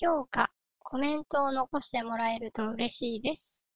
評価、コメントを残してもらえると嬉しいです。